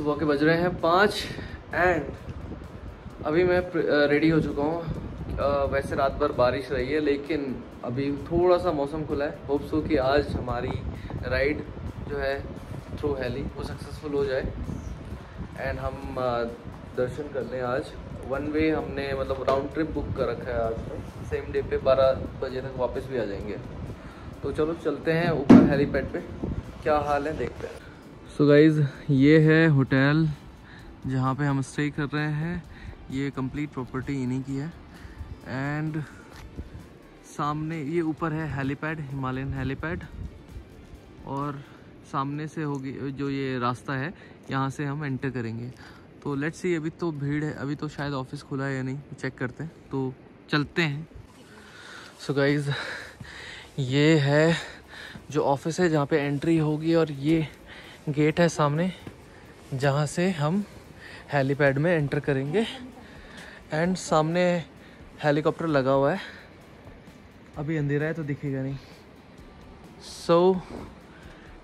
सुबह के बज रहे हैं पाँच एंड अभी मैं रेडी हो चुका हूँ। वैसे रात भर बारिश रही है, लेकिन अभी थोड़ा सा मौसम खुला है। होप सो कि आज हमारी राइड जो है थ्रू हैली वो सक्सेसफुल हो जाए। एंड हम दर्शन कर लें आज। वन वे हमने मतलब राउंड ट्रिप बुक कर रखा है आज। तक सेम डे पे बारह बजे तक वापस भी आ जाएँगे। तो चलो चलते हैं ऊपर हेलीपैड पे। क्या हाल है, देखते हैं। सो गाइज़ ये है होटल जहाँ पे हम स्टे कर रहे हैं। ये कंप्लीट प्रॉपर्टी इन्हीं की है। एंड सामने, ये ऊपर है हेलीपैड हिमालयन हेलीपैड और सामने से होगी, जो ये रास्ता है, यहाँ से हम एंटर करेंगे। तो लेट्स सी अभी तो भीड़ है। अभी तो शायद ऑफ़िस खुला है या नहीं चेक करते हैं। तो चलते हैं। सो so गाइज़ ये है जो ऑफ़िस है जहाँ पे एंट्री होगी और ये गेट है सामने जहाँ से हम हेलीपैड में एंटर करेंगे। एंड सामने हेलीकॉप्टर लगा हुआ है। अभी अंधेरा है तो दिखेगा नहीं। सो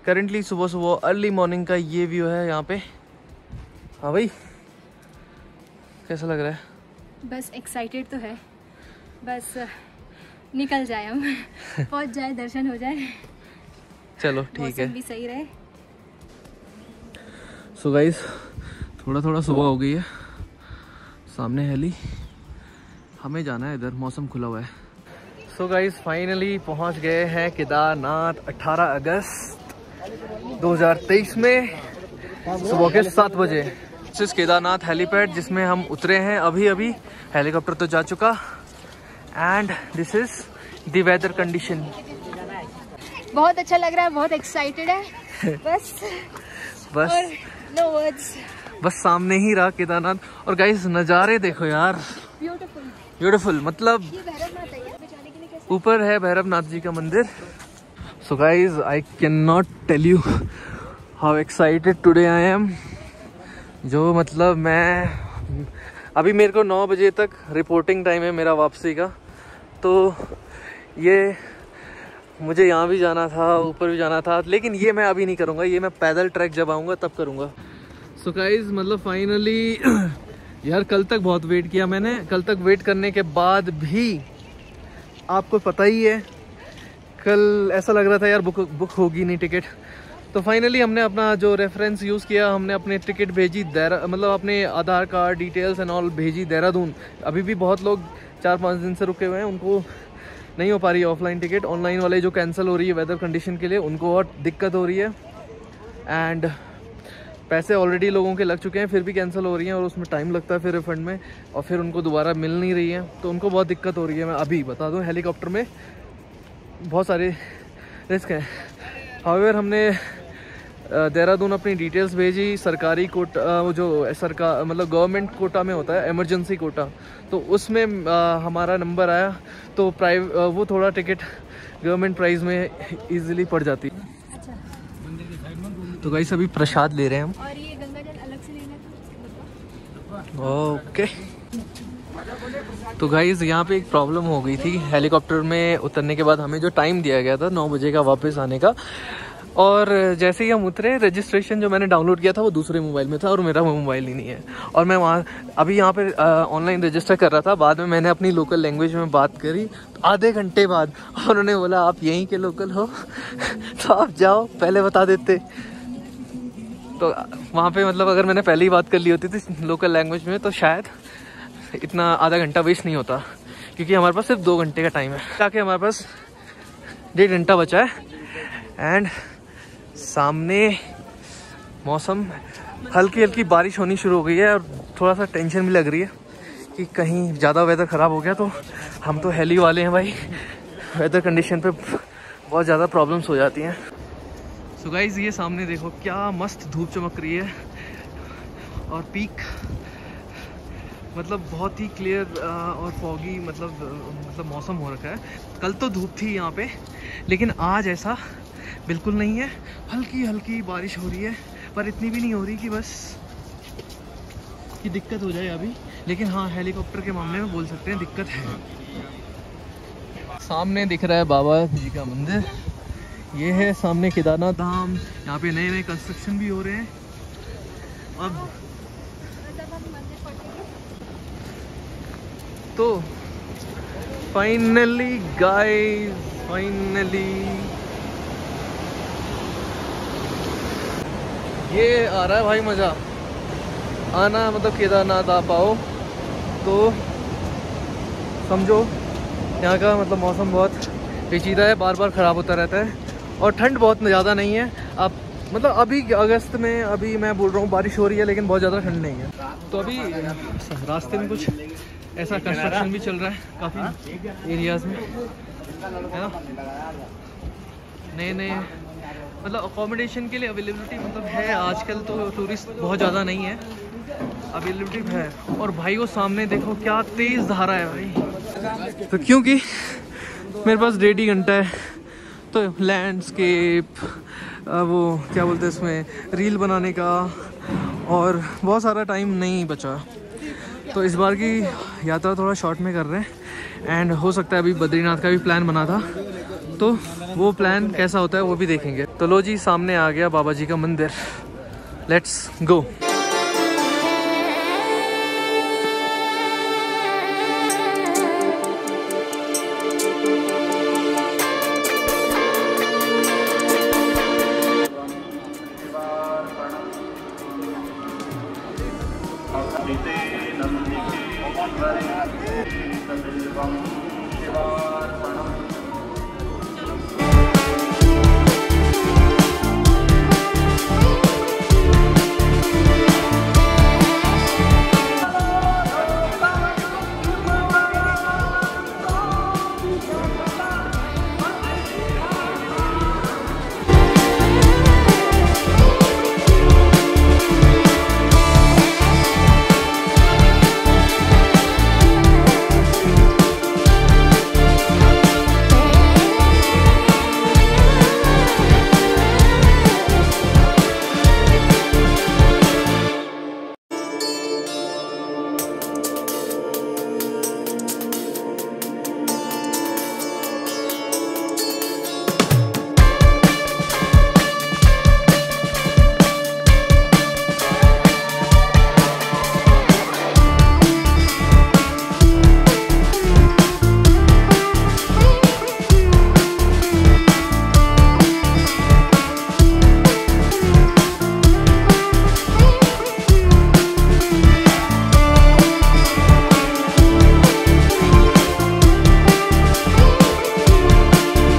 करेंटली सुबह सुबह अर्ली मॉर्निंग का ये व्यू है यहाँ पे। हाँ भाई कैसा लग रहा है? बस एक्साइटेड तो है। बस निकल जाए हम। पहुँच जाए दर्शन हो जाए। चलो ठीक है। भी सही रहे। सो गाइस थोड़ा थोड़ा सुबह हो गई है। सामने हेली हमें जाना है इधर मौसम खुला हुआ है। सो गाइस फाइनली पहुँच गए हैं केदारनाथ 18 अगस्त 2023 में सुबह के सात बजे। इस केदारनाथ हेलीपैड जिसमें हम उतरे हैं। अभी अभी हेलीकॉप्टर तो जा चुका। And this is the weather condition बहुत अच्छा लग रहा है बहुत एक्साइटेड है। बस। बस। नो वर्ड्स बस सामने ही रहा केदारनाथ। और गाइस नज़ारे देखो यार। ब्यूटीफुल ब्यूटीफुल मतलब ऊपर है भैरव नाथ जी का मंदिर। So guys I can not tell you how excited today I am जो मतलब मैं अभी मेरे को नौ बजे तक रिपोर्टिंग टाइम है मेरा वापसी का। तो ये मुझे यहाँ भी जाना था, ऊपर भी जाना था, लेकिन ये मैं अभी नहीं करूँगा, ये मैं पैदल ट्रैक जब आऊँगा तब करूँगा। सो so मतलब फाइनली यार कल तक बहुत वेट किया मैंने। कल तक वेट करने के बाद भी आपको पता ही है, कल ऐसा लग रहा था यार बुक बुक होगी नहीं टिकट तो फाइनली हमने अपना जो रेफरेंस यूज़ किया, हमने अपने टिकट भेजी देरा मतलब अपने Aadhaar card details and all भेजी देहरादून। अभी भी बहुत लोग चार पाँच दिन से रुके हुए हैं, उनको नहीं हो पा रही है ऑफलाइन टिकट ऑनलाइन वाले जो कैंसिल हो रही है वेदर कंडीशन के लिए, उनको और दिक्कत हो रही है. एंड पैसे ऑलरेडी लोगों के लग चुके हैं, फिर भी कैंसिल हो रही हैं और उसमें टाइम लगता है फिर रिफंड में और फिर उनको दोबारा मिल नहीं रही है. तो उनको बहुत दिक्कत हो रही है. मैं अभी बता दूँ हेलीकॉप्टर में बहुत सारे रिस्क हैं. हावेर हमने देहरादून अपनी डिटेल्स भेजी सरकारी कोटा वो जो सरकार मतलब गवर्नमेंट कोटा में होता है इमरजेंसी कोटा तो उसमें हमारा नंबर आया तो प्राइव वो थोड़ा टिकट गवर्नमेंट प्राइस में इजीली पड़ जाती। अच्छा। तो गाइस अभी प्रसाद ले रहे हैं हम। और ये गंगा जल अलग से लेना ओके। तो गाइज़ यहाँ पे एक प्रॉब्लम हो गई थी हेलीकॉप्टर में उतरने के बाद हमें जो टाइम दिया गया था नौ बजे का वापस आने का और जैसे ही हम उतरे रजिस्ट्रेशन जो मैंने डाउनलोड किया था वो दूसरे मोबाइल में था और मेरा वो मोबाइल ही नहीं है। और मैं वहाँ, अभी यहाँ पे ऑनलाइन रजिस्टर कर रहा था। बाद में मैंने अपनी लोकल लैंग्वेज में बात करी तो आधे घंटे बाद उन्होंने बोला, आप यहीं के लोकल हो। तो आप जाओ, पहले बता देते। तो वहाँ पे मतलब अगर मैंने पहले ही बात कर ली होती थी लोकल लैंग्वेज में तो शायद इतना आधा घंटा वेस्ट नहीं होता। क्योंकि हमारे पास सिर्फ़ दो घंटे का टाइम है। ताकि हमारे पास डेढ़ घंटा बचा है। एंड सामने मौसम हल्की हल्की बारिश होनी शुरू हो गई है और थोड़ा सा टेंशन भी लग रही है कि कहीं ज़्यादा वेदर ख़राब हो गया तो हम तो हेली वाले हैं भाई। वेदर कंडीशन पे बहुत ज़्यादा प्रॉब्लम्स हो जाती हैं। सो गाइज़ ये सामने देखो, क्या मस्त धूप चमक रही है और पीक मतलब बहुत ही क्लियर और फॉगी मतलब मतलब मौसम हो रखा है। कल तो धूप थी यहाँ पे, लेकिन आज ऐसा बिल्कुल नहीं है। हल्की हल्की बारिश हो रही है, पर इतनी भी नहीं हो रही कि बस की दिक्कत हो जाए अभी। लेकिन हाँ हेलीकॉप्टर के मामले में बोल सकते हैं दिक्कत है। सामने दिख रहा है बाबा जी का मंदिर। ये है सामने केदारनाथ धाम। यहाँ पे नए नए कंस्ट्रक्शन भी हो रहे हैं। अब तो फाइनली गाइस फाइनली ये आ रहा है भाई मज़ा। आना मतलब केदारनाथ आ पाओ तो समझो, यहाँ का मतलब मौसम बहुत पेचीदा है बार बार ख़राब होता रहता है। और ठंड बहुत ज़्यादा नहीं है। आप मतलब अभी अगस्त में अभी मैं बोल रहा हूँ, बारिश हो रही है, लेकिन बहुत ज़्यादा ठंड नहीं है। तो अभी रास्ते में कुछ ऐसा कंस्ट्रक्शन भी चल रहा है, काफ़ी एरियाज़ में। है ना? नए नए मतलब अकोमोडेशन के लिए अवेलेबिलिटी मतलब है, आजकल तो टूरिस्ट बहुत ज़्यादा नहीं है। अवेलेबिलिटी है। और भाई वो सामने देखो, क्या तेज़ धारा है भाई। तो क्योंकि मेरे पास डेढ़ ही घंटा है तो लैंडस्केप वो, क्या बोलते हैं इसमें रील बनाने का, और बहुत सारा टाइम नहीं बचा। तो इस बार की यात्रा थोड़ा शॉर्ट में कर रहे हैं एंड हो सकता है अभी बद्रीनाथ का भी प्लान बना था। तो वो प्लान कैसा होता है वो भी देखेंगे। तो लो जी, सामने आ गया बाबा जी का मंदिर। लेट्स गो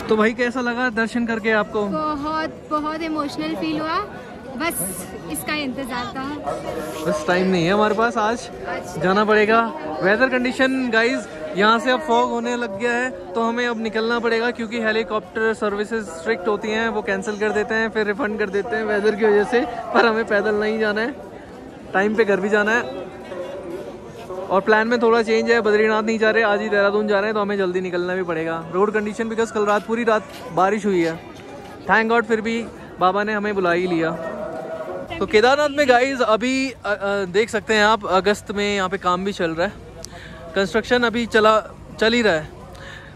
तो भाई कैसा लगा दर्शन करके आपको? बहुत बहुत इमोशनल फील हुआ। बस इसका इंतज़ार था। बस टाइम नहीं है हमारे पास आज। आज जाना पड़ेगा। वेदर कंडीशन गाइज़ यहाँ से अब फॉग होने लग गया है तो हमें अब निकलना पड़ेगा क्योंकि हेलीकॉप्टर सर्विसेज़ स्ट्रिक्ट होती हैं वो कैंसिल कर देते हैं फिर रिफंड कर देते हैं वेदर की वजह से पर हमें पैदल नहीं जाना है। टाइम पे घर भी जाना है। और प्लान में थोड़ा चेंज है बद्रीनाथ नहीं जा रहे आज ही देहरादून जा रहे हैं तो हमें जल्दी निकलना भी पड़ेगा। रोड कंडीशन बिकॉज़ कल रात पूरी रात बारिश हुई है। थैंक गॉड फिर भी बाबा ने हमें बुला ही लिया। तो केदारनाथ में गाइज़ अभी अ, अ, देख सकते हैं आप अगस्त में यहाँ पे काम भी चल रहा है। कंस्ट्रक्शन अभी चला चल ही रहा है।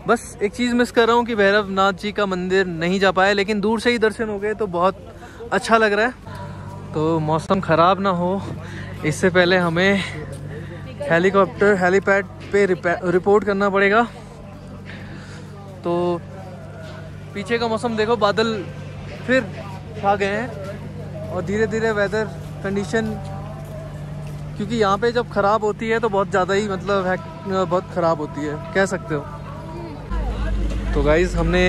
बस एक चीज़ मिस कर रहा हूँ कि भैरव नाथ जी का मंदिर नहीं जा पाया लेकिन दूर से ही दर्शन हो गए तो बहुत अच्छा लग रहा है। तो मौसम ख़राब ना हो इससे पहले हमें हेलीकॉप्टर, हेलीपैड पे रिपोर्ट करना पड़ेगा। तो पीछे का मौसम देखो, बादल फिर छा गए हैं और धीरे धीरे वेदर कंडीशन क्योंकि यहाँ पे जब ख़राब होती है तो बहुत ज़्यादा ही मतलब है, बहुत ख़राब होती है, कह सकते हो। तो गाइज़ हमने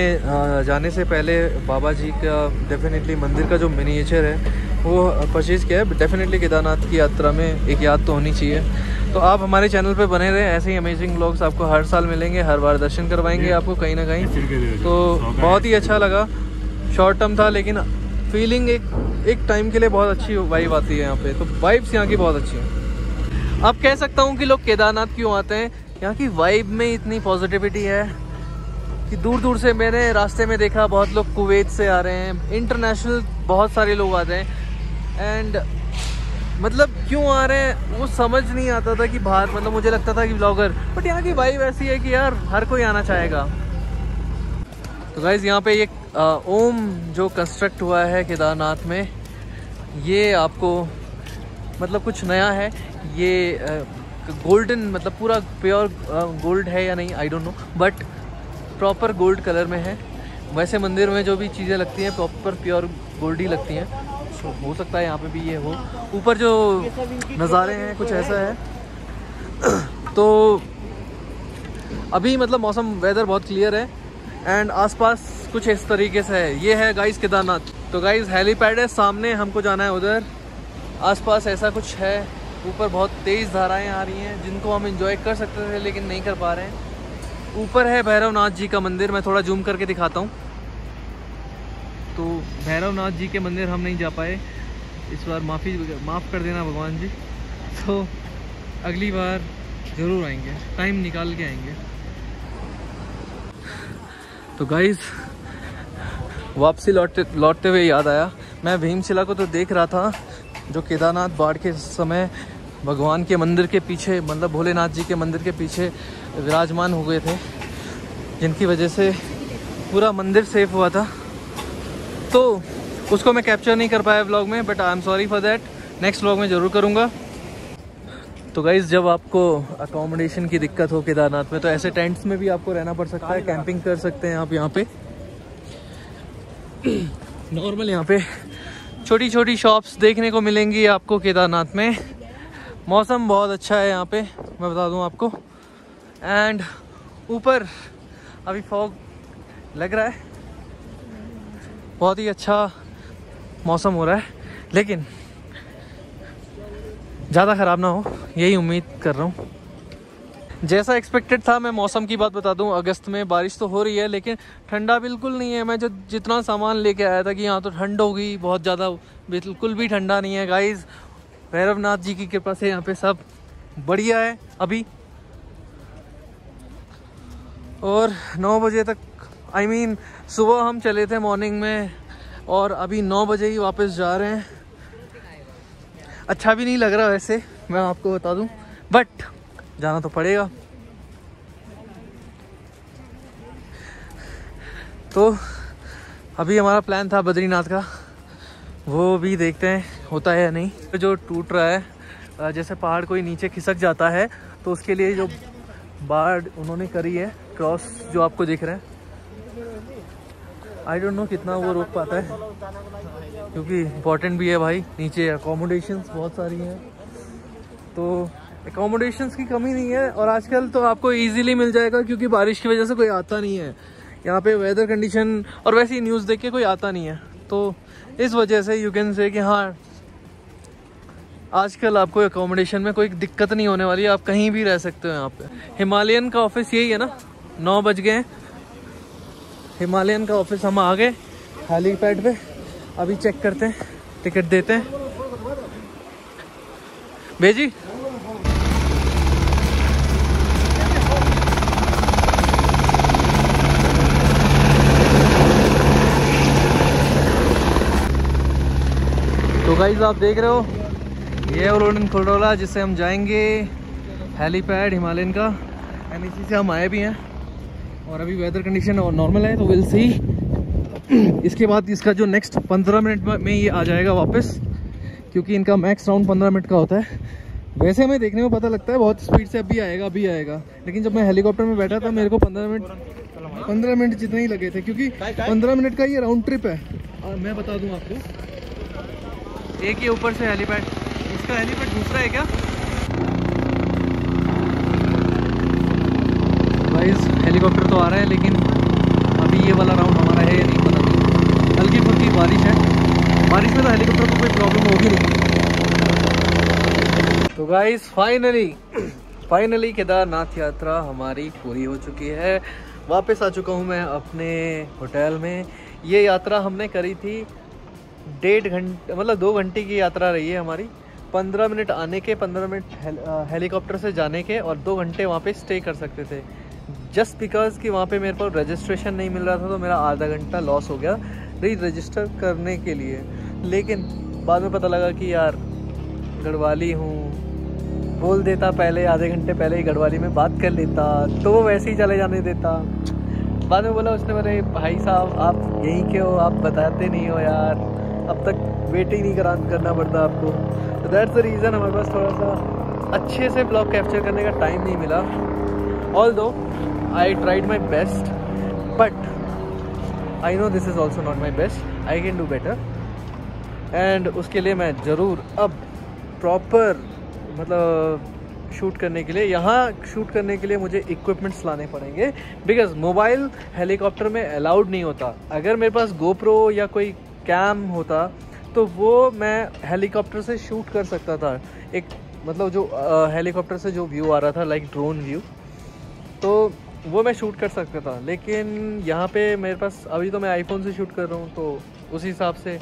जाने से पहले बाबा जी का डेफिनेटली मंदिर का जो मिनिएचर है, वो परचेज़ किया है। डेफिनेटली केदारनाथ की यात्रा में एक याद तो होनी चाहिए। तो आप हमारे चैनल पे बने रहे ऐसे ही अमेजिंग ब्लॉग्स आपको हर साल मिलेंगे हर बार दर्शन करवाएँगे आपको कहीं ना कहीं। तो बहुत ही अच्छा लगा। शॉर्ट टर्म था लेकिन फीलिंग एक एक टाइम के लिए बहुत अच्छी वाइब आती है यहाँ पे। तो वाइब्स यहाँ की बहुत अच्छी हैं। अब कह सकता हूँ कि लोग केदारनाथ क्यों आते हैं? यहाँ की वाइब में इतनी पॉजिटिविटी है कि दूर दूर से मैंने रास्ते में देखा बहुत लोग कुवैत से आ रहे हैं। इंटरनेशनल बहुत सारे लोग आते हैं। एंड मतलब क्यों आ रहे हैं? वो समझ नहीं आता था कि बाहर मतलब मुझे लगता था कि ब्लॉगर बट यहाँ की वाइब ऐसी है कि यार, हर कोई आना चाहेगा। तो गाइज़ यहाँ पे एक ओम जो कंस्ट्रक्ट हुआ है केदारनाथ में, ये आपको मतलब कुछ नया है। ये गोल्डन मतलब पूरा प्योर गोल्ड है या नहीं I don't know but proper gold colour में है। वैसे मंदिर में जो भी चीज़ें लगती हैं प्रॉपर प्योर गोल्ड ही लगती हैं। तो हो सकता है यहाँ पे भी ये हो। ऊपर जो नज़ारे हैं, कुछ ऐसा है। तो अभी मतलब मौसम वेदर बहुत क्लियर है। एंड आसपास कुछ इस तरीके से है। ये है गाइस केदारनाथ। तो गाइस हेलीपैड है। सामने हमको जाना है उधर। आसपास ऐसा कुछ है। ऊपर बहुत तेज़ धाराएँ आ रही हैं, जिनको हम इंजॉय कर सकते थे, लेकिन नहीं कर पा रहे हैं। ऊपर है भैरवनाथ जी का मंदिर। मैं थोड़ा जूम करके दिखाता हूँ। तो भैरवनाथ जी के मंदिर हम नहीं जा पाए। इस बार माफ़ी, माफ़ कर देना भगवान जी। तो अगली बार ज़रूर आएँगे। टाइम निकाल के आएँगे। तो गाइज़ वापसी लौटते लौटते हुए याद आया। मैं भीमशिला को तो देख रहा था, जो केदारनाथ बाढ़ के समय भगवान के मंदिर के पीछे मतलब भोलेनाथ जी के मंदिर के पीछे विराजमान हो गए थे। जिनकी वजह से पूरा मंदिर सेफ़ हुआ था। तो उसको मैं कैप्चर नहीं कर पाया ब्लॉग में but I am sorry for that next blog में ज़रूर करूँगा। तो गाइज़ जब आपको अकोमोडेशन की दिक्कत हो केदारनाथ में तो ऐसे टेंट्स में भी आपको रहना पड़ सकता है कैंपिंग कर सकते हैं आप यहाँ पे। नॉर्मल यहाँ पे छोटी छोटी शॉप्स देखने को मिलेंगी आपको केदारनाथ में। मौसम बहुत अच्छा है यहाँ पे मैं बता दूँ आपको। एंड ऊपर अभी फॉग लग रहा है। बहुत ही अच्छा मौसम हो रहा है, लेकिन ज़्यादा ख़राब ना हो, यही उम्मीद कर रहा हूँ। जैसा एक्सपेक्टेड था, मैं मौसम की बात बता दूँ, अगस्त में बारिश तो हो रही है, लेकिन ठंडा बिल्कुल नहीं है। मैं जो जितना सामान लेके आया था कि यहाँ तो ठंड होगी बहुत ज़्यादा, बिल्कुल भी ठंडा नहीं है गाइस भैरवनाथ जी की कृपा से यहाँ पे सब बढ़िया है अभी। और नौ बजे तक आई I मीन mean, सुबह हम चले थे मॉर्निंग में और अभी नौ बजे ही वापस जा रहे हैं। अच्छा भी नहीं लग रहा वैसे मैं आपको बता दूँ बट जाना तो पड़ेगा। तो अभी हमारा प्लान था बद्रीनाथ का वो भी देखते हैं होता है या नहीं। जो टूट रहा है जैसे पहाड़ कोई नीचे खिसक जाता है तो उसके लिए जो बाढ़ उन्होंने करी है क्रॉस जो आपको दिख रहा है आई डोंट नो कितना वो रोक पाता है, क्योंकि इम्पोर्टेंट भी है भाई, नीचे अकोमोडेशंस बहुत सारी हैं। तो एकोमोडेशंस की कमी नहीं है, और आजकल तो आपको इजीली मिल जाएगा, क्योंकि बारिश की वजह से कोई आता नहीं है। यहाँ पे वेदर कंडीशन और वैसे ही न्यूज़ देख के कोई आता नहीं है। तो इस वजह से यू कैन से कि हाँ आजकल आपको एकोमोडेशन में कोई दिक्कत नहीं होने वाली, आप कहीं भी रह सकते हो यहाँ पे। हिमालयन का ऑफ़िस यही है ना, नौ बज गए हिमालयन का ऑफ़िस हम आ गए हेलीपैड पे। अभी चेक करते हैं टिकट देते हैं। भेजी तो गाइज़ आप देख रहे हो, ये रोडन खुलरोला जिससे हम जाएँगे हेलीपैड हिमालयन का। इसी से हम आए भी हैं। और अभी वेदर कंडीशन और नॉर्मल है तो विल सी इसके बाद इसका जो नेक्स्ट पंद्रह मिनट में ये आ जाएगा वापस, क्योंकि इनका मैक्स राउंड पंद्रह मिनट का होता है। वैसे हमें देखने में पता लगता है, बहुत स्पीड से अभी आएगा अभी आएगा। लेकिन जब मैं हेलीकॉप्टर में बैठा था, मेरे को पंद्रह मिनट पंद्रह मिनट जितने ही लगे थे, क्योंकि पंद्रह मिनट का ये राउंड ट्रिप है। और मैं बता दूँ आपको, एक ही ऊपर से हेलीपैड, इसका हेलीपैड दूसरा है क्या? वाइज हेलीकॉप्टर तो आ रहा है, लेकिन अभी ये वाला राउंड हमारा है, नहीं पता नहीं हल्की फुल्की बारिश है। बारिश में तो हेलीकॉप्टर को कोई प्रॉब्लम होगी नहीं। तो गाइज़ फाइनली फाइनली केदारनाथ यात्रा हमारी पूरी हो चुकी है। वापस आ चुका हूँ मैं अपने होटल में। ये यात्रा हमने करी थी डेढ़ घंटे मतलब दो घंटे की यात्रा रही है हमारी। पंद्रह मिनट आने के, पंद्रह मिनट हेलीकॉप्टर से जाने के और दो घंटे वहाँ पे स्टे कर सकते थे। जस्ट बिकॉज़ कि वहाँ पे मेरे को रजिस्ट्रेशन नहीं मिल रहा था तो मेरा आधा घंटा लॉस हो गया री रजिस्टर करने के लिए। लेकिन बाद में पता लगा कि यार, गढ़वाली हूँ। बोल देता पहले, आधे घंटे पहले ही गढ़वाली में बात कर लेता तो वो वैसे ही चले जाने देता। बाद में बोला उसने मेरे, भाई साहब, आप यहीं के हो, आप बताते नहीं हो यार। अब तक वेट ही नहीं करा, करना पड़ता आपको। तो दैट्स द रीज़न हमारे पास थोड़ा सा अच्छे से ब्लॉग कैप्चर करने का टाइम नहीं मिला। Although I tried my best but I know this is also not my best I can do better and उसके लिए मैं ज़रूर अब प्रॉपर मतलब शूट करने के लिए, यहाँ शूट करने के लिए मुझे इक्विपमेंट्स लाने पड़ेंगे। बिकॉज़ मोबाइल हेलीकॉप्टर में अलाउड नहीं होता। अगर मेरे पास गोप्रो या कोई कैम होता तो वो मैं हेलीकॉप्टर से शूट कर सकता था। एक मतलब जो हेलीकॉप्टर से जो व्यू आ रहा था लाइक ड्रोन व्यू तो वो मैं शूट कर सकता था, लेकिन यहाँ पे मेरे पास, अभी तो मैं आईफोन से शूट कर रहा हूँ तो उस हिसाब से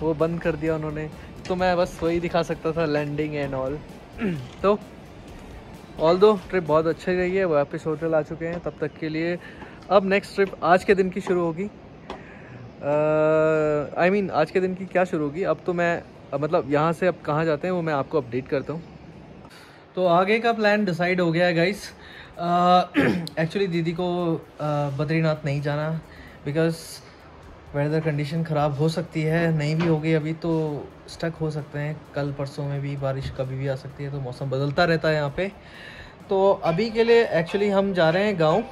वो बंद कर दिया उन्होंने। तो मैं बस वही दिखा सकता था लैंडिंग एंड ऑल तो ऑल दो ट्रिप बहुत अच्छी गई है, वापस होटल आ चुके हैं, तब तक के लिए। अब नेक्स्ट ट्रिप आज के दिन की शुरू होगी। आई मीन आज के दिन की क्या शुरू होगी? अब तो मैं, अब मतलब यहाँ से अब कहाँ जाते हैं, वो मैं आपको अपडेट करता हूँ। तो आगे का प्लान डिसाइड हो गया है गाइस एक्चुअली uh, दीदी को uh, बद्रीनाथ नहीं जाना बिकॉज़ वेदर कंडीशन ख़राब हो सकती है नहीं भी होगी अभी तो स्टक हो सकते हैं। कल परसों में भी बारिश कभी भी आ सकती है तो मौसम बदलता रहता है यहाँ पे। तो अभी के लिए एक्चुअली हम जा रहे हैं गाँव।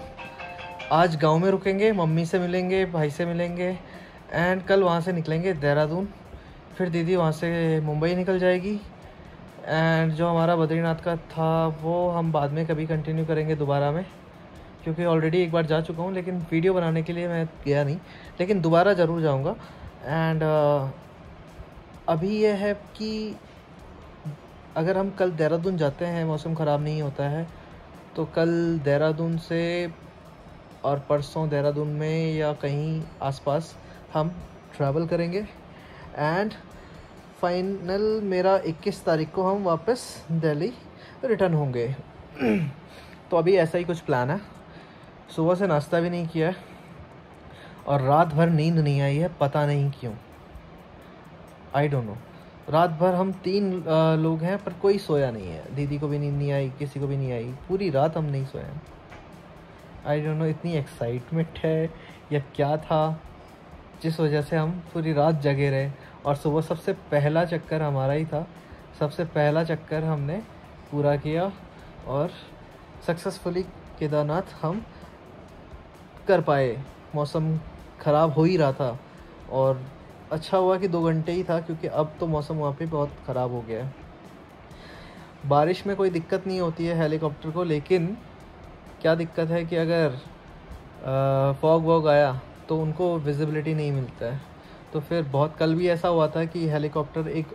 आज गाँव में रुकेंगे मम्मी से मिलेंगे भाई से मिलेंगे एंड कल वहाँ से निकलेंगे देहरादून। फिर दीदी वहाँ से मुंबई निकल जाएगी। एंड जो हमारा बद्रीनाथ का था वो हम बाद में कभी कंटिन्यू करेंगे दोबारा में क्योंकि ऑलरेडी एक बार जा चुका हूँ लेकिन वीडियो बनाने के लिए मैं गया नहीं लेकिन दोबारा ज़रूर जाऊँगा। एंड uh, अभी यह है कि अगर हम कल देहरादून जाते हैं मौसम ख़राब नहीं होता है तो कल देहरादून से और परसों देहरादून में या कहीं आसपास हम ट्रैवल करेंगे। एंड फाइनल मेरा 21 तारीख को हम वापस दिल्ली रिटर्न होंगे। तो अभी ऐसा ही कुछ प्लान है। सुबह से नाश्ता भी नहीं किया और रात भर नींद नहीं आई है, पता नहीं क्यों। आई डोंट नो रात भर हम तीन लोग हैं, पर कोई सोया नहीं है। दीदी को भी नींद नहीं आई, किसी को भी नहीं आई। पूरी रात हम नहीं सोए हैं। आई डोंट नो इतनी एक्साइटमेंट है या क्या था, जिस वजह से हम पूरी रात जगे रहे। और सुबह सबसे पहला चक्कर हमारा ही था। सबसे पहला चक्कर हमने पूरा किया और सक्सेसफुली केदारनाथ हम कर पाए। मौसम ख़राब हो ही रहा था और अच्छा हुआ कि दो घंटे ही था क्योंकि अब तो मौसम वहाँ पे बहुत ख़राब हो गया है। बारिश में कोई दिक्कत नहीं होती है हेलीकॉप्टर को, लेकिन क्या दिक्कत है कि अगर फॉग वॉग आया तो उनको विजिबिलिटी नहीं मिलता है। तो फिर बहुत कल भी ऐसा हुआ था कि हेलीकॉप्टर एक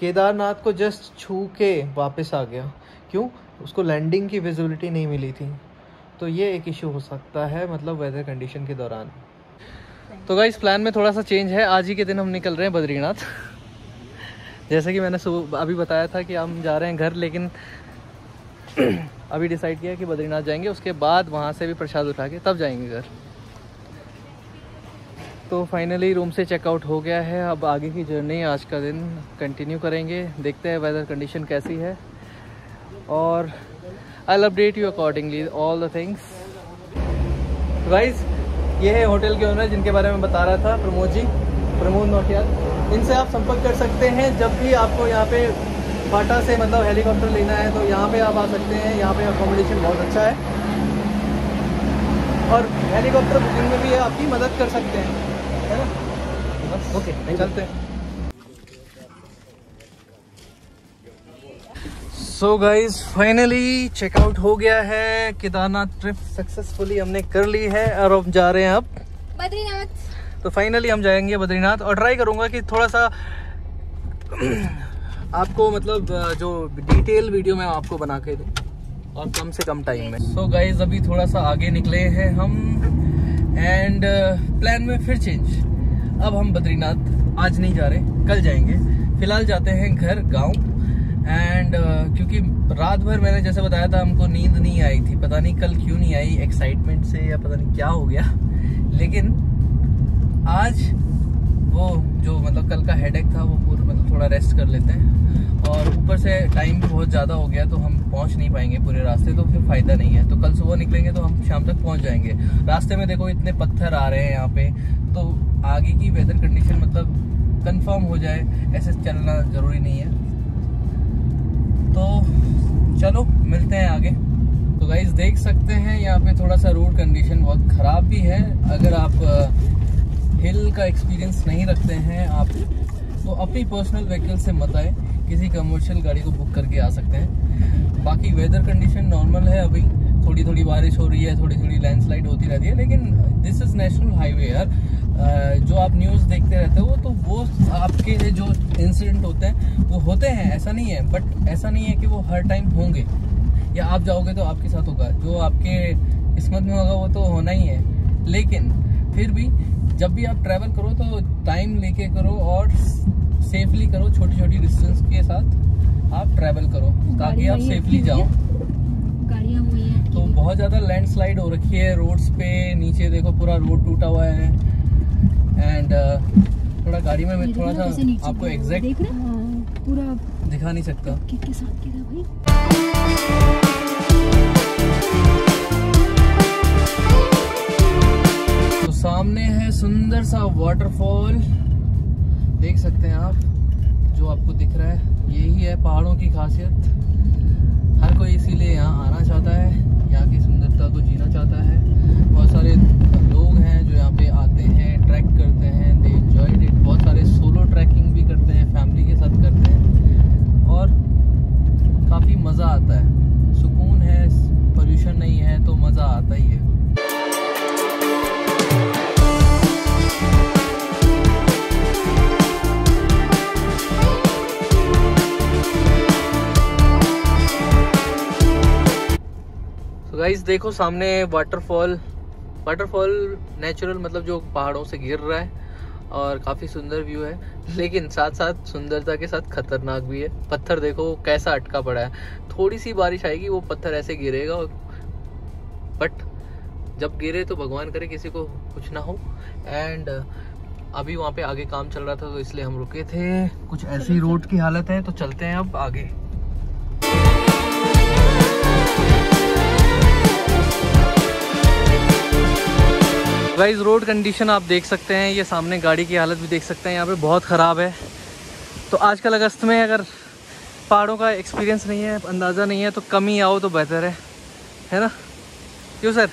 केदारनाथ को जस्ट छू के वापस आ गया। क्यों? उसको लैंडिंग की विजिबिलिटी नहीं मिली थी। तो ये एक इशू हो सकता है मतलब वेदर कंडीशन के दौरान। तो गाइस प्लान में थोड़ा सा चेंज है। आज ही के दिन हम निकल रहे हैं बद्रीनाथ। जैसे कि मैंने सुबह अभी बताया था कि हम जा रहे हैं घर, लेकिन अभी डिसाइड किया कि बद्रीनाथ जाएँगे। उसके बाद वहाँ से भी प्रसाद उठा के तब जाएँगे घर। तो फाइनली रूम से चेकआउट हो गया है। अब आगे की जर्नी आज का दिन कंटिन्यू करेंगे। देखते हैं वेदर कंडीशन कैसी है। और I update you accordingly all the things guys ये है होटल के ओनर जिनके बारे में बता रहा था, प्रमोद जी। प्रमोद नोटियाल। इनसे आप संपर्क कर सकते हैं। जब भी आपको यहाँ पे फाटा से मतलब हेलीकॉप्टर लेना है तो यहाँ पे आप आ सकते हैं। यहाँ पे अकोमोडेशन बहुत अच्छा है। और हेलीकॉप्टर बुकिंग में भी आपकी मदद कर सकते हैं। बस ओके चलते सो गाइज़ फाइनली चेकआउट हो गया है। केदारनाथ ट्रिप सक्सेसफुली हमने कर ली है और अब जा रहे हैं अब। बद्रीनाथ। तो फाइनली हम जाएँगे बद्रीनाथ और ट्राई करूँगा कि थोड़ा सा आपको मतलब जो डिटेल वीडियो मैं आपको बना के दूँ और कम से कम टाइम में। सो so गाइज़ अभी थोड़ा सा आगे निकले हैं हम एंड प्लान में फिर चेंज अब हम बद्रीनाथ आज नहीं जा रहे कल जाएँगे। फ़िलहाल जाते हैं घर गाँव। एंड uh, क्योंकि रात भर मैंने जैसे बताया था हमको नींद नहीं आई थी। पता नहीं कल क्यों नहीं आई एक्साइटमेंट से या पता नहीं क्या हो गया। लेकिन आज वो जो मतलब कल का हेडेक था वो पूरा मतलब थोड़ा रेस्ट कर लेते हैं। और ऊपर से टाइम भी बहुत ज़्यादा हो गया तो हम पहुँच नहीं पाएँगे पूरे रास्ते तो फिर फ़ायदा नहीं है। तो कल सुबह निकलेंगे तो हम शाम तक पहुँच जाएँगे। रास्ते में देखो, इतने पत्थर आ रहे हैं यहाँ पे। तो आगे की वेदर कंडीशन मतलब कंफर्म हो जाए, ऐसे चलना ज़रूरी नहीं है। तो चलो, मिलते हैं आगे। तो गाइज़ देख सकते हैं यहाँ पे थोड़ा सा रोड कंडीशन बहुत ख़राब भी है। अगर आप हिल का एक्सपीरियंस नहीं रखते हैं आप तो अपनी पर्सनल व्हीकल से मत आए। किसी कमर्शियल गाड़ी को बुक करके आ सकते हैं। बाकी वेदर कंडीशन नॉर्मल है अभी। थोड़ी थोड़ी बारिश हो रही है थोड़ी थोड़ी लैंडस्लाइड होती रहती है, लेकिन दिस इज़ नेशनल हाईवे यार। जो आप न्यूज़ देखते रहते हो तो वो आपके जो इंसिडेंट होते हैं, वो होते हैं, ऐसा नहीं है। बट ऐसा नहीं है कि वो हर टाइम होंगे। या आप जाओगे तो आपके साथ होगा। जो आपके किस्मत में होगा, वो तो होना ही है। लेकिन फिर भी, जब भी आप ट्रैवल करो तो टाइम लेके करो और सेफली करो छोटी छोटी डिस्टेंस के साथ आप ट्रैवल करो ताकि आप सेफली जाओ। गाड़ियाँ तो बहुत ज़्यादा लैंडस्लाइड हो रखी है रोड्स पे नीचे देखो पूरा रोड टूटा हुआ है। एंड थोड़ा गाड़ी में मैं थोड़ा सा आपको एग्जैक्ट हैं? पूरा दिखा नहीं सकता। किक के साथ गिरा भाई। तो सामने है सुंदर सा वाटरफॉल देख सकते हैं आप, जो आपको दिख रहा है। यही है पहाड़ों की खासियत। हर कोई इसीलिए यहाँ आना चाहता है, यहाँ की सुंदरता को जीना चाहता है। बहुत सारे लोग हैं जो यहाँ पे आते हैं, ट्रैक करते हैं दे एंजॉयड इट बहुत सारे सोलो ट्रैकिंग भी करते हैं फैमिली के साथ करते हैं। और काफ़ी मज़ा आता है। सुकून है पोल्यूशन नहीं है तो मज़ा आता ही है। गाइस देखो सामने वाटरफॉल वाटरफॉल नेचुरल मतलब जो पहाड़ों से गिर रहा है और काफ़ी सुंदर व्यू है लेकिन साथ साथ सुंदरता के साथ खतरनाक भी है। पत्थर देखो कैसा अटका पड़ा है। थोड़ी सी बारिश आएगी वो पत्थर ऐसे गिरेगा बट जब गिरे तो भगवान करे किसी को कुछ ना हो। एंड अभी वहाँ पे आगे काम चल रहा था तो इसलिए हम रुके थे। कुछ ऐसी रोड की हालत है तो चलते हैं अब आगे। गाइस रोड कंडीशन आप देख सकते हैं ये सामने गाड़ी की हालत भी देख सकते हैं यहाँ पे बहुत ख़राब है। तो आजकल अगस्त में अगर पहाड़ों का एक्सपीरियंस नहीं है अंदाज़ा नहीं है तो कम ही आओ तो बेहतर है। है ना? क्यों सर?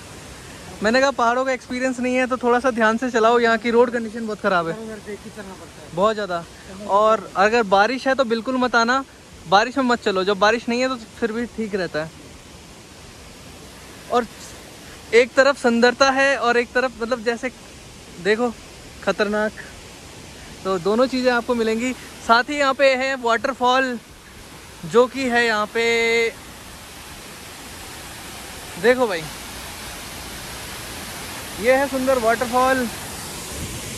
मैंने कहा पहाड़ों का एक्सपीरियंस नहीं है तो थोड़ा सा ध्यान से चलाओ यहाँ की रोड कंडीशन बहुत ख़राब है। बहुत ज़्यादा। और अगर बारिश है तो बिल्कुल मत आना। बारिश में मत चलो। जब बारिश नहीं है तो फिर भी ठीक रहता है। और एक तरफ़ सुंदरता है और एक तरफ़ मतलब जैसे, देखो, खतरनाक। तो दोनों चीज़ें आपको मिलेंगी। साथ ही यहाँ पे है वाटरफॉल जो कि है यहाँ पे, देखो भाई। ये है सुंदर वाटरफॉल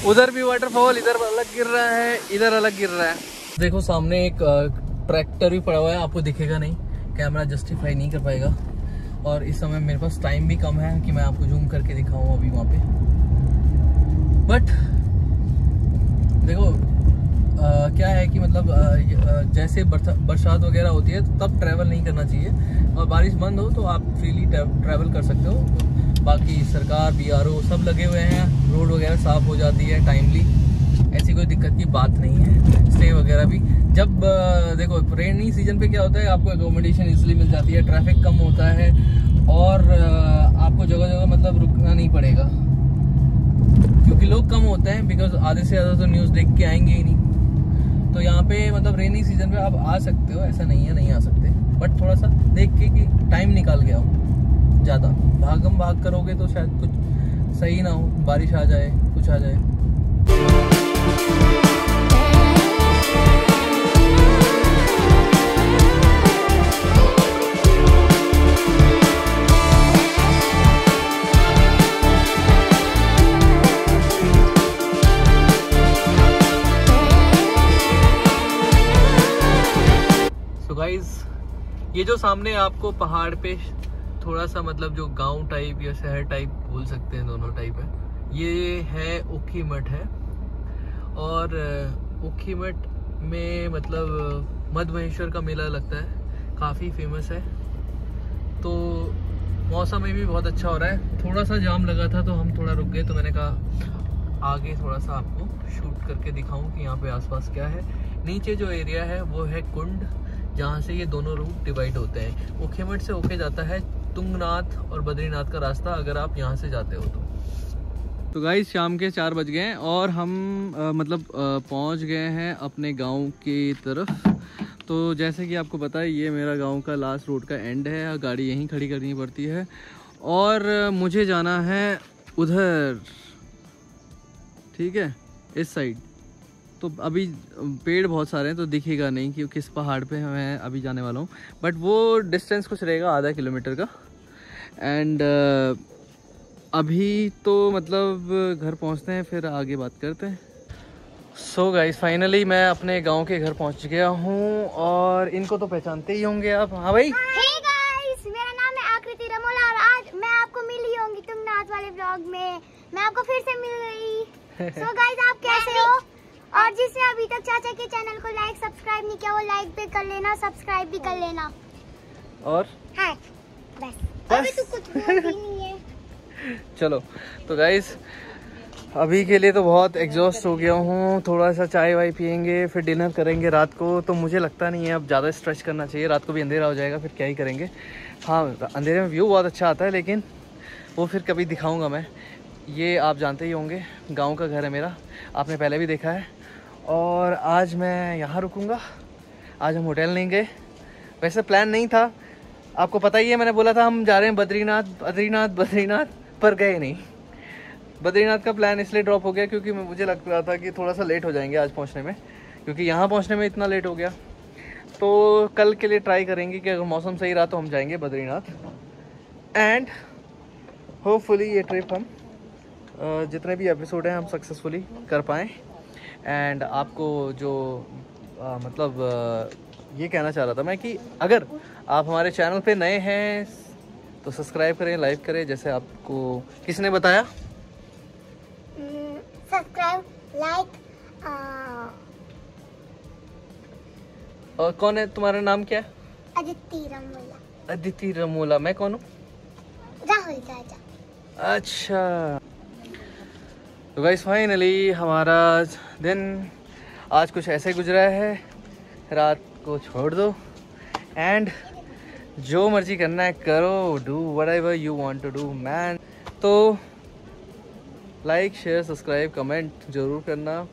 उधर भी वाटरफॉल इधर अलग गिर रहा है, इधर अलग गिर रहा है। देखो, सामने एक ट्रैक्टर भी पड़ा हुआ है, आपको दिखेगा नहीं। कैमरा जस्टिफाई नहीं कर पाएगा। और इस समय मेरे पास टाइम भी कम है कि मैं आपको जूम करके दिखाऊँ अभी वहाँ पे। बट देखो आ, क्या है कि मतलब आ, जैसे बरसात वगैरह होती है तब ट्रैवल नहीं करना चाहिए। और बारिश बंद हो तो आप फ्रीली ट्रैवल कर सकते हो। बाकी सरकार बी सब लगे हुए हैं रोड वगैरह साफ़ हो जाती है टाइमली ऐसी कोई दिक्कत की बात नहीं है। स्टे वगैरह भी। जब देखो रेनी सीज़न पे क्या होता है, आपको एकोमोडेशन इसलिए मिल जाती है ट्रैफ़िक कम होता है, और आपको जगह जगह मतलब रुकना नहीं पड़ेगा। क्योंकि लोग कम होते हैं बिकॉज़ आधे से ज़्यादा तो न्यूज़ देख के आएँगे ही नहीं। तो यहाँ पे मतलब रेनी सीज़न पे आप आ सकते हो, ऐसा नहीं है, नहीं आ सकते। बट थोड़ा सा देख के कि टाइम निकाल के आओ, ज़्यादा। भागम भाग करोगे तो शायद कुछ सही ना हो, बारिश आ जाए, कुछ आ जाए। ये जो सामने आपको पहाड़ पे थोड़ा सा मतलब जो गाँव टाइप या शहर टाइप बोल सकते हैं दोनों टाइप है, ये है ओखी मठ है। और ओखी मठ में मतलब मध महेश्वर का मेला लगता है। काफ़ी फ़ेमस है। तो मौसम में भी बहुत अच्छा हो रहा है। थोड़ा सा जाम लगा था तो हम थोड़ा रुक गए तो मैंने कहा, आगे थोड़ा सा आपको शूट करके दिखाऊँ कि यहाँ पे आसपास क्या है। नीचे जो एरिया है, वो है कुंड, जहाँ से ये दोनों रूट डिवाइड होते हैं। वो खेमट से होके जाता है तुंगनाथ और बद्रीनाथ का रास्ता, अगर आप यहाँ से जाते हो तो। तो गाइस शाम के चार बज गए हैं और हम आ, मतलब पहुँच गए हैं अपने गाँव की तरफ़। तो जैसे कि आपको पता है ये मेरा गाँव का लास्ट रोड का एंड है गाड़ी यहीं खड़ी करनी पड़ती है। और मुझे जाना है उधर ठीक है इस साइड तो अभी पेड़ बहुत सारे हैं तो दिखेगा नहीं कि किस पहाड़ पे मैं अभी जाने वाला हूँ। बट वो डिस्टेंस कुछ रहेगा आधा किलोमीटर का। एंड अभी तो मतलब घर पहुँचते हैं फिर आगे बात करते हैं। सो गाइस फाइनली मैं अपने गाँव के घर पहुँच गया हूँ और इनको तो पहचानते ही होंगे आप। हाँ भाई? Hey guys, मेरा नाम है आकृति रमोला और आज मैं आपको मिली होंगी तुम नाच वाले ब्लॉग में। मैं आपको फिर से मिल गई सो so गाइस आप कैसे हो? और जिसने अभी तक चाचा के चैनल को लाइक सब्सक्राइब नहीं किया वो लाइक भी कर लेना सब्सक्राइब भी कर लेना। और? हाँ बस। बस? अभी तो कुछ नहीं है। चलो तो गाइस अभी के लिए तो बहुत एग्जॉस्ट हो गया हूँ थोड़ा सा चाय वाय पियेंगे, फिर डिनर करेंगे रात को तो मुझे लगता नहीं है अब ज़्यादा स्ट्रेच करना चाहिए, रात को भी अंधेरा हो जाएगा, फिर क्या ही करेंगे। हाँ अंधेरे में व्यू बहुत अच्छा आता है, लेकिन वो फिर कभी दिखाऊँगा मैं। ये आप जानते ही होंगे, गाँव का घर है मेरा, आपने पहले भी देखा है। और आज मैं यहाँ रुकूँगा, आज हम होटल नहीं गए। वैसे प्लान नहीं था, आपको पता ही है, मैंने बोला था हम जा रहे हैं बद्रीनाथ बद्रीनाथ बद्रीनाथ। पर गए नहीं। बद्रीनाथ का प्लान इसलिए ड्रॉप हो गया क्योंकि मुझे लग रहा था कि थोड़ा सा लेट हो जाएँगे आज पहुँचने में क्योंकि यहाँ पहुँचने में इतना लेट हो गया। तो कल के लिए ट्राई करेंगे कि अगर मौसम सही रहा तो हम जाएँगे बद्रीनाथ। एंड होपफुली ये ट्रिप हम जितने भी एपिसोड हैं हम सक्सेसफुली कर पाएँ। एंड आपको जो आ, मतलब ये कहना चाह रहा था मैं कि अगर आप हमारे चैनल पे नए हैं तो सब्सक्राइब करें लाइक करें जैसे आपको किसने बताया? सब्सक्राइब लाइक और कौन है? तुम्हारा नाम क्या है? अदिति रमोला। अदिति रमोला। मैं कौन हूँ? राहुल अच्छा। तो गाइस फाइनली हमारा दिन आज कुछ ऐसे गुजरा है। रात को छोड़ दो। एंड जो मर्ज़ी करना है करो do whatever you want to do man तो लाइक शेयर सब्सक्राइब कमेंट ज़रूर करना.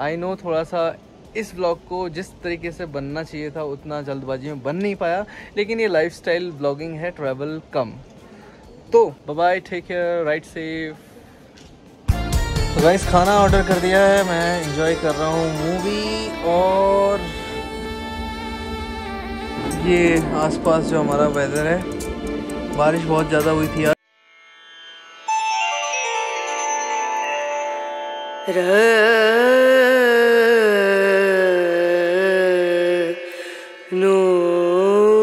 आई नो थोड़ा सा इस ब्लॉग को जिस तरीके से बनना चाहिए था, उतना जल्दबाजी में बन नहीं पाया, लेकिन ये लाइफ स्टाइल ब्लॉगिंग है ट्रैवल कम. तो bye take care ride safe guys खाना ऑर्डर कर दिया है, मैं इंजॉय कर रहा हूँ मूवी और ये आसपास जो हमारा वेदर है बारिश बहुत ज़्यादा हुई थी यार